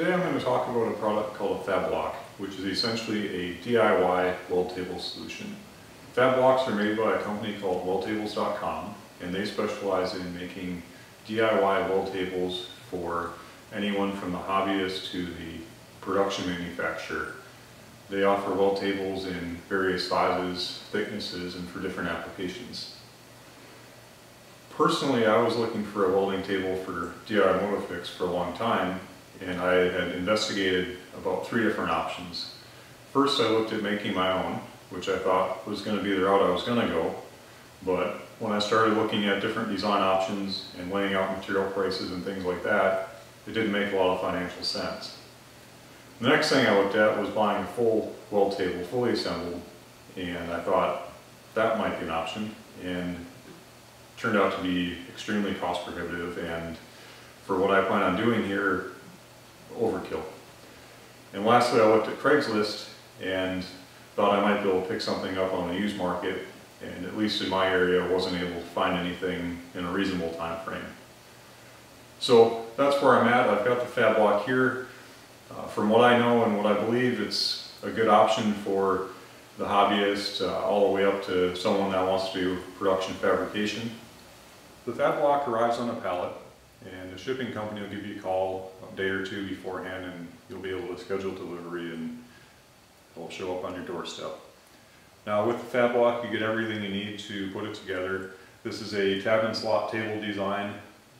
Today I'm going to talk about a product called a fabBlock, which is essentially a DIY weld table solution. fabBlocks are made by a company called weldtables.com and they specialize in making DIY weld tables for anyone from the hobbyist to the production manufacturer. They offer weld tables in various sizes, thicknesses, and for different applications. Personally, I was looking for a welding table for DIY Motofix for a long time, and I had investigated about three different options. First, I looked at making my own, which I thought was going to be the route I was going to go, but when I started looking at different design options and laying out material prices and things like that, it didn't make a lot of financial sense. The next thing I looked at was buying a full weld table, fully assembled, and I thought that might be an option. And turned out to be extremely cost prohibitive and for what I plan on doing here, overkill. And lastly, I looked at Craigslist and thought I might be able to pick something up on the used market and at least in my area I wasn't able to find anything in a reasonable time frame. So that's where I'm at. I've got the fabBlock here. Uh, from what I know and what I believe, it's a good option for the hobbyist uh, all the way up to someone that wants to do production fabrication. The fabBlock arrives on a pallet and the shipping company will give you a call a day or two beforehand and you'll be able to schedule delivery and it'll show up on your doorstep. Now with the fabBlock you get everything you need to put it together. This is a tab and slot table design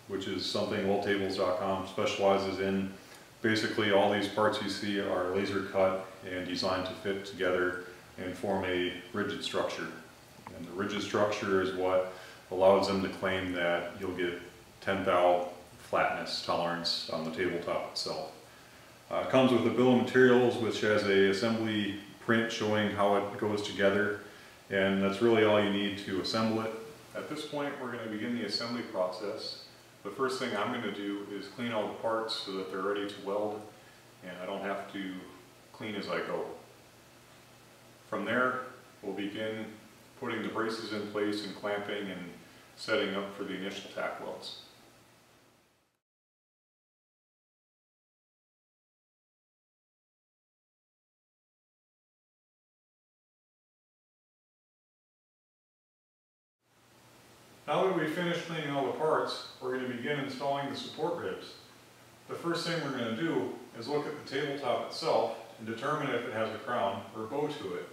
which is something weldtables.com specializes in. Basically all these parts you see are laser cut and designed to fit together and form a rigid structure. And the rigid structure is what allows them to claim that you'll get 10 thou flatness tolerance on the tabletop itself. Uh, it comes with a bill of materials which has a assembly print showing how it goes together and that's really all you need to assemble it. At this point we're going to begin the assembly process. The first thing I'm going to do is clean all the parts so that they're ready to weld and I don't have to clean as I go. From there we'll begin putting the braces in place and clamping and setting up for the initial tack welds. Now that we've finished cleaning all the parts, we're going to begin installing the support ribs. The first thing we're going to do is look at the tabletop itself and determine if it has a crown or bow to it.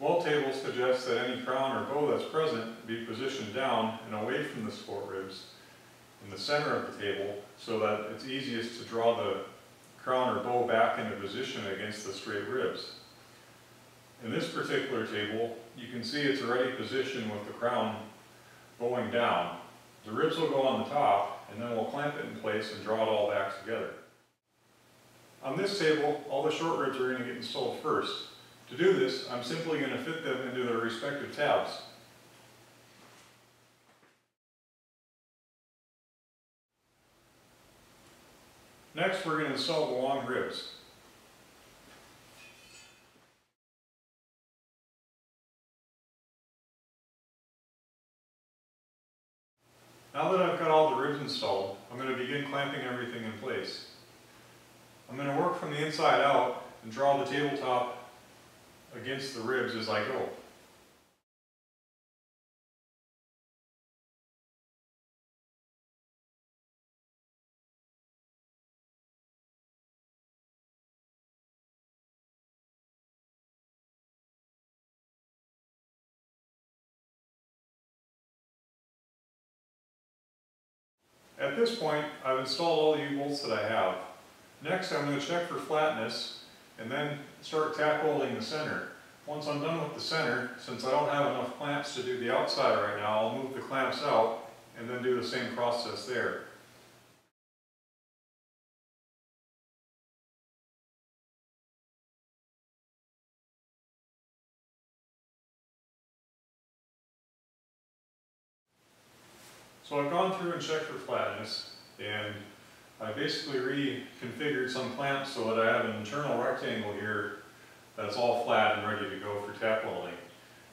Weld tables suggest that any crown or bow that's present be positioned down and away from the support ribs in the center of the table so that it's easiest to draw the crown or bow back into position against the straight ribs. In this particular table, you can see it's already positioned with the crown bowing down. The ribs will go on the top and then we'll clamp it in place and draw it all back together. On this table, all the short ribs are going to get installed first. To do this, I'm simply going to fit them into their respective tabs. Next, we're going to install the long ribs. Now that I've got all the ribs installed, I'm going to begin clamping everything in place. I'm going to work from the inside out and draw the tabletop against the ribs as I go. At this point, I've installed all the U-bolts that I have. Next, I'm going to check for flatness and then start tack welding the center. Once I'm done with the center, since I don't have enough clamps to do the outside right now, I'll move the clamps out and then do the same process there. So I've gone through and checked for flatness and I basically reconfigured some clamps so that I have an internal rectangle here that's all flat and ready to go for tack welding.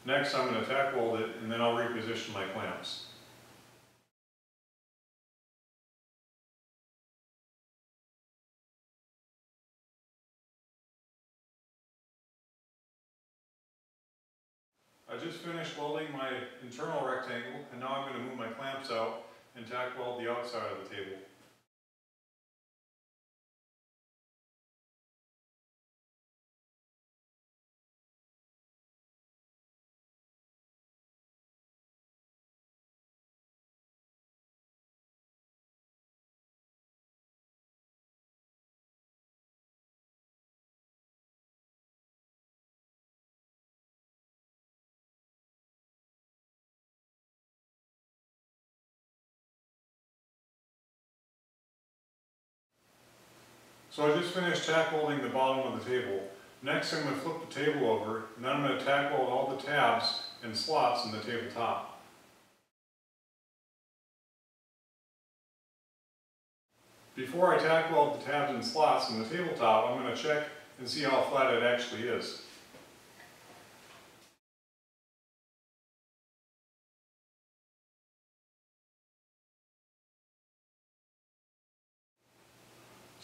Next I'm going to tack weld it and then I'll reposition my clamps. Just finished welding my internal rectangle and now I'm going to move my clamps out and tack weld the outside of the table. So I just finished tack welding the bottom of the table. Next I'm going to flip the table over and then I'm going to tack weld all the tabs and slots in the tabletop. Before I tack weld the tabs and slots in the tabletop, I'm going to check and see how flat it actually is.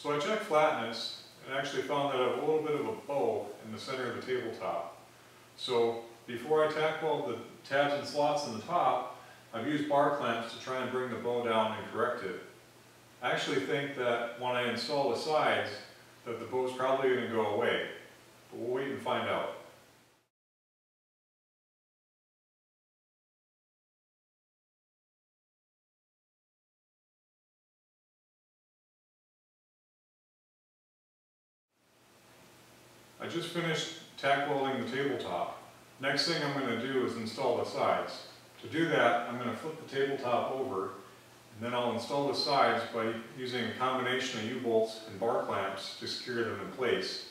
So I checked flatness and actually found that I have a little bit of a bow in the center of the tabletop. So before I tack weld the tabs and slots in the top, I've used bar clamps to try and bring the bow down and correct it. I actually think that when I install the sides, that the bow is probably going to go away. But we'll wait and find out. Just finished tack welding the tabletop. Next thing I'm going to do is install the sides. To do that, I'm going to flip the tabletop over and then I'll install the sides by using a combination of U-bolts and bar clamps to secure them in place.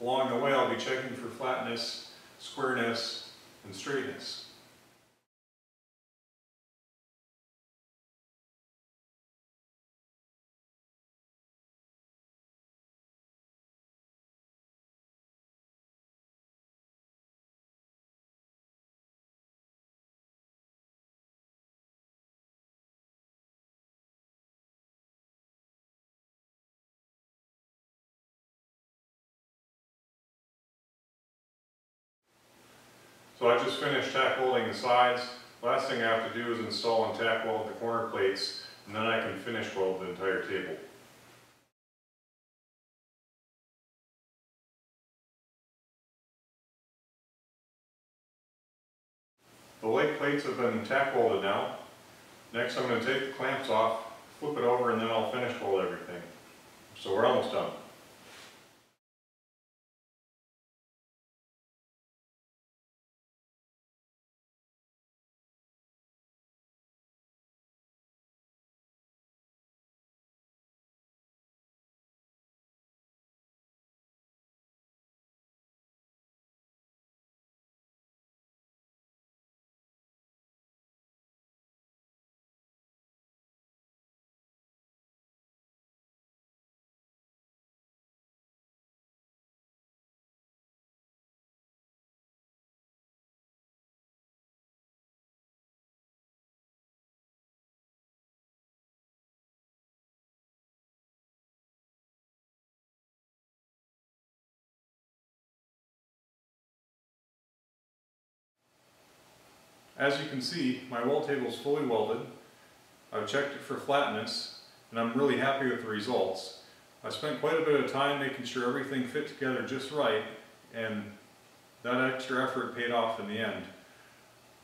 Along the way I'll be checking for flatness, squareness, and straightness. So I just finished tack welding the sides. Last thing I have to do is install and tack weld the corner plates, and then I can finish weld the entire table. The leg plates have been tack welded now. Next I'm going to take the clamps off, flip it over, and then I'll finish weld everything. So we're almost done. As you can see, my weld table is fully welded. I've checked it for flatness, and I'm really happy with the results. I spent quite a bit of time making sure everything fit together just right, and that extra effort paid off in the end.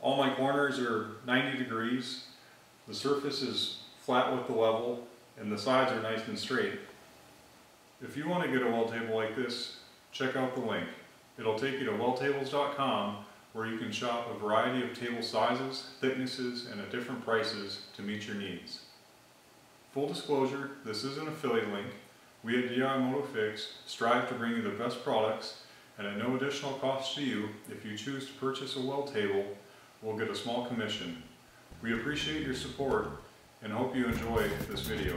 All my corners are 90 degrees, the surface is flat with the level, and the sides are nice and straight. If you want to get a weld table like this, check out the link. It'll take you to weldtables.com where you can shop a variety of table sizes, thicknesses, and at different prices to meet your needs. Full disclosure, this is an affiliate link. We at DI MotoFix strive to bring you the best products and at no additional cost to you, if you choose to purchase a weld table, we'll get a small commission. We appreciate your support and hope you enjoy this video.